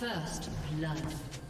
First blood.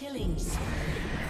Killing spree.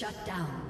Shut down.